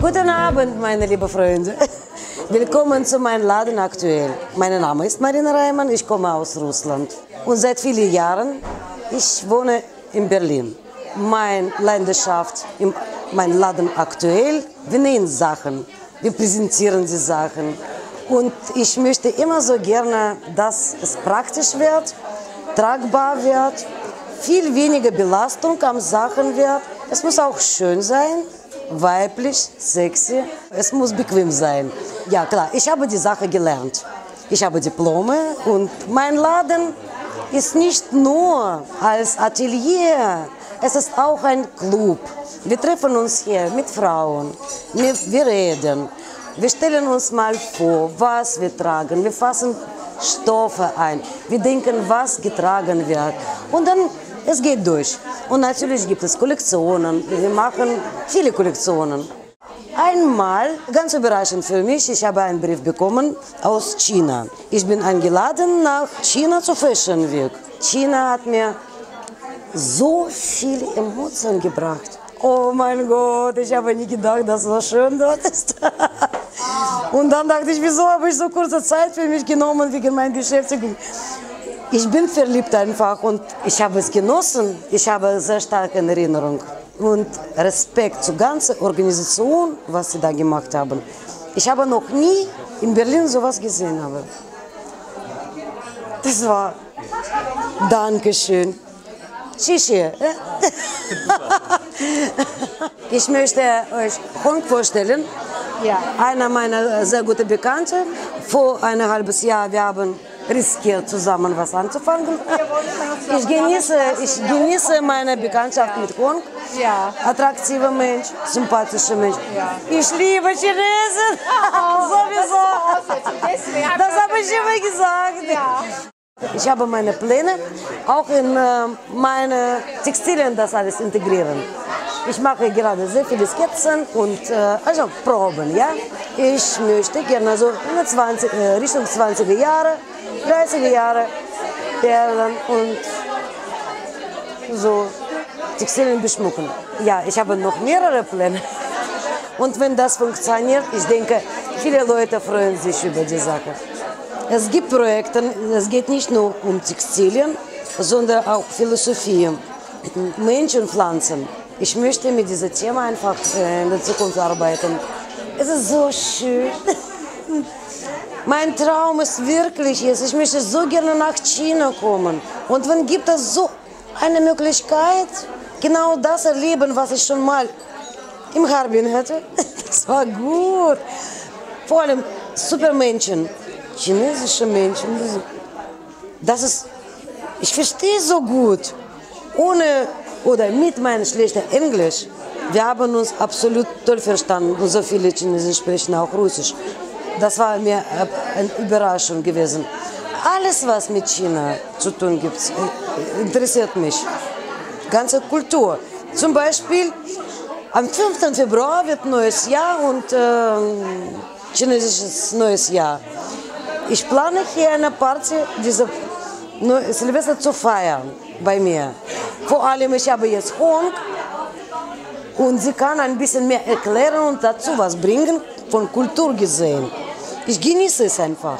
Guten Abend, meine lieben Freunde. Willkommen zu meinem Laden aktuell. Mein Name ist Marina Reimann, ich komme aus Russland. Und seit vielen Jahren, ich wohne in Berlin. Meine Leidenschaft, mein Laden aktuell, wir nähen Sachen, wir präsentieren die Sachen. Und ich möchte immer so gerne, dass es praktisch wird, tragbar wird, viel weniger Belastung am Sachen wird. Es muss auch schön sein, weiblich, sexy. Es muss bequem sein. Ja klar, ich habe die Sache gelernt. Ich habe Diplome und mein Laden ist nicht nur als Atelier, es ist auch ein Club. Wir treffen uns hier mit Frauen, wir, wir reden, wir stellen uns mal vor, was wir tragen, wir fassen Stoffe ein, wir denken, was getragen wird. Und dann es geht durch. Und natürlich gibt es Kollektionen. Wir machen viele Kollektionen. Einmal, ganz überraschend für mich, ich habe einen Brief bekommen aus China. Ich bin eingeladen nach China zu Fashion Week. China hat mir so viele Emotionen gebracht. Oh mein Gott, ich habe nie gedacht, dass es so schön dort ist. Und dann dachte ich, wieso habe ich so kurze Zeit für mich genommen wegen meiner Beschäftigung? Ich bin verliebt einfach und ich habe es genossen. Ich habe sehr starke Erinnerung und Respekt zur ganzen Organisation, was sie da gemacht haben. Ich habe noch nie in Berlin sowas gesehen. Habe. Das war Dankeschön. Shishi. ich möchte euch Honk vorstellen. Ja. Einer meiner sehr guten Bekannten. Vor einem halben Jahr, wir haben riskiert, zusammen was anzufangen. Ich genieße, ich genieße meine Bekanntschaft mit Honk. Ja. Attraktiver Mensch, sympathischer Mensch. Ich liebe Chinesen. Oh, Sowieso. Das habe ich immer gesagt. Ich habe meine Pläne, auch in äh, meine Textilien das alles integrieren. Ich mache gerade sehr viele Skizzen und äh, also Proben, ja. Ich möchte gerne so in 20, äh, Richtung 20er Jahre 30er Jahre Perlen und so Textilien beschmucken. Ja, ich habe noch mehrere Pläne. Und wenn das funktioniert, ich denke, viele Leute freuen sich über die Sache. Es gibt Projekte, es geht nicht nur um Textilien, sondern auch Philosophie, Menschen, Pflanzen. Ich möchte mit diesem Thema einfach äh, in der Zukunft arbeiten. Es ist so schön. Mein Traum ist wirklich jetzt, ich möchte so gerne nach China kommen. Und wenn gibt es so eine Möglichkeit, genau das erleben, was ich schon mal im Harbin hatte, das war gut. Vor allem Supermenschen, chinesische Menschen, das ist, ich verstehe so gut, ohne oder mit meinem schlechten Englisch. Wir haben uns absolut toll verstanden und so viele Chinesen sprechen auch Russisch. Das war mir eine Überraschung gewesen. Alles, was mit China zu tun gibt, äh, interessiert mich. Ganze Kultur. Zum Beispiel am 5. Februar wird neues Jahr und äh, chinesisches neues Jahr. Ich plane hier eine Party, diese Silvester zu feiern bei mir. Vor allem, ich habe jetzt Honk und sie kann ein bisschen mehr erklären und dazu was bringen, von Kultur gesehen. Ich genieße es einfach.